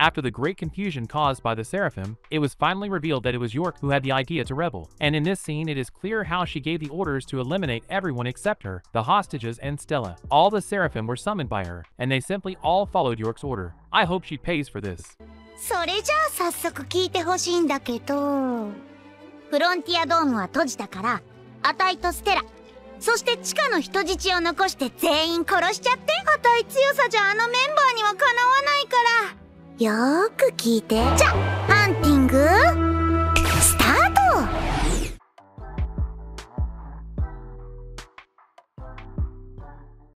After the great confusion caused by the Seraphim, it was finally revealed that it was York who had the idea to rebel. And in this scene, it is clear how she gave the orders to eliminate everyone except her, the hostages, and Stella. All the Seraphim were summoned by her, and they simply all followed York's order. I hope she pays for this. それじゃあ早速聞いてほしいんだけどフロンティアドームは閉じたからアタイとステラそして地下の人質を残して全員殺しちゃってアタイ強さじゃあのメンバーにはかなわないから よーく聞いて。じゃハンティング？